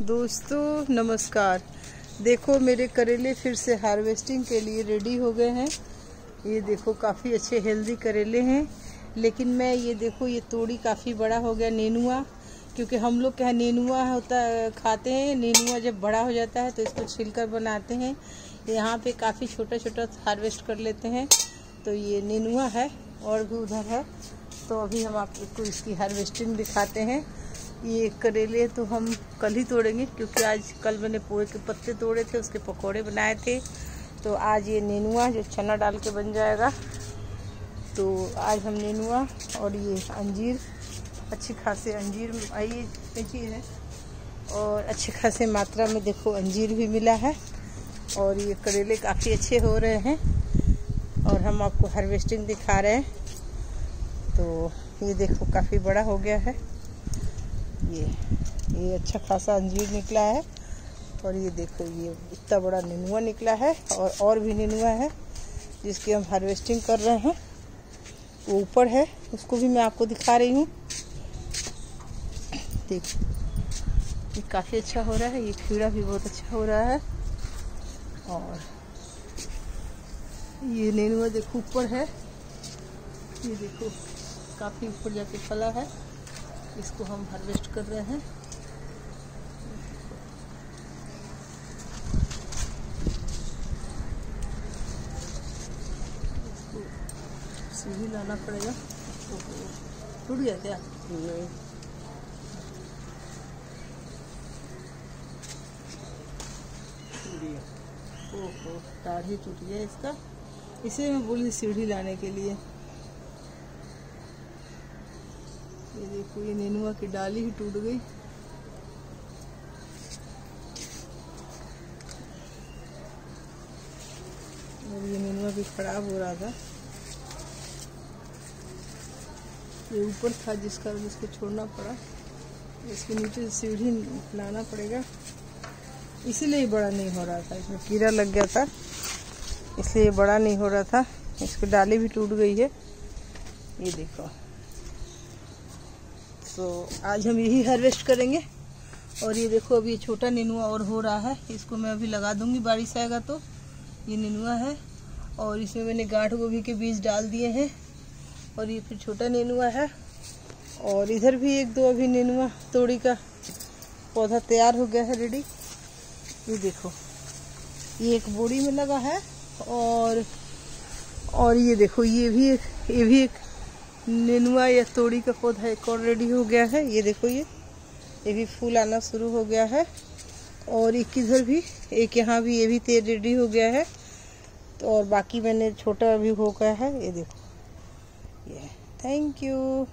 दोस्तों, नमस्कार। देखो, मेरे करेले फिर से हार्वेस्टिंग के लिए रेडी हो गए हैं। ये देखो, काफ़ी अच्छे हेल्दी करेले हैं। लेकिन मैं ये देखो, ये तोड़ी काफ़ी बड़ा हो गया नेनुआ, क्योंकि हम लोग क्या नेनुआ होता, खाते हैं। नेनुआ जब बड़ा हो जाता है तो इसको छिलकर बनाते हैं। यहाँ पे काफ़ी छोटा छोटा हार्वेस्ट कर लेते हैं। तो ये नेनुआ है और भी उधर है। तो अभी हम आपको इसकी हार्वेस्टिंग दिखाते हैं। ये करेले तो हम कल ही तोड़ेंगे, क्योंकि आज कल मैंने पोहे के पत्ते तोड़े थे, उसके पकोड़े बनाए थे। तो आज ये नेनुआ जो चना डाल के बन जाएगा। तो आज हम नेनुआ और ये अंजीर, अच्छी खासे अंजीर, आई चीज़ है। और अच्छे खासे मात्रा में देखो अंजीर भी मिला है, और ये करेले काफ़ी अच्छे हो रहे हैं, और हम आपको हार्वेस्टिंग दिखा रहे हैं। तो ये देखो काफ़ी बड़ा हो गया है। ये ये अच्छा खासा अंजीर निकला है। और ये देखो, ये इतना बड़ा नेनुआ निकला है और और भी नेनुआ है, जिसकी हम हार्वेस्टिंग कर रहे हैं। वो ऊपर है, उसको भी मैं आपको दिखा रही हूँ। देखो, ये काफ़ी अच्छा हो रहा है, ये खीड़ा भी बहुत अच्छा हो रहा है। और ये नेनुआ देखो ऊपर है, ये देखो, काफ़ी ऊपर जाके फला है। इसको हम हार्वेस्ट कर रहे हैं। सीढ़ी लाना पड़ेगा। टूट गया क्या? नहीं। ओहो दाढ़ी टूट गया इसका। इसे मैं बोली सीढ़ी लाने के लिए। ये देखो, ये नेनुआ की डाली ही टूट गई। और ये नेनुआ भी खराब हो रहा था। ये ऊपर था जिसका, जिसको छोड़ना पड़ा। इसके नीचे सीढ़ी लाना पड़ेगा। इसीलिए बड़ा नहीं हो रहा था। इसमें कीड़ा लग गया था। इसलिए बड़ा नहीं हो रहा था। इसकी डाली भी टूट गई है। ये देखो। तो आज हम यही हार्वेस्ट करेंगे। और ये देखो, अभी छोटा नेनुआ और हो रहा है। इसको मैं अभी लगा दूँगी, बारिश आएगा तो। ये नेनुआ है। और इसमें मैंने गांठ गोभी के बीज डाल दिए हैं। और ये फिर छोटा नेनुआ है। और इधर भी एक दो अभी नेनुआ, तोड़ी का पौधा तैयार हो गया है रेडी ये देखो, ये एक बोड़ी में लगा है। और और ये देखो, ये भी एक, ये भी एक नेनुआ या तोड़ी का पौधा एक और रेडी हो गया है। ये देखो ये। ये भी फूल आना शुरू हो गया है। और एक इधर भी, एक यहाँ भी, ये भी तेल रेडी हो गया है। तो और बाकी मैंने छोटा भी हो गया है। ये देखो। ये। Thank you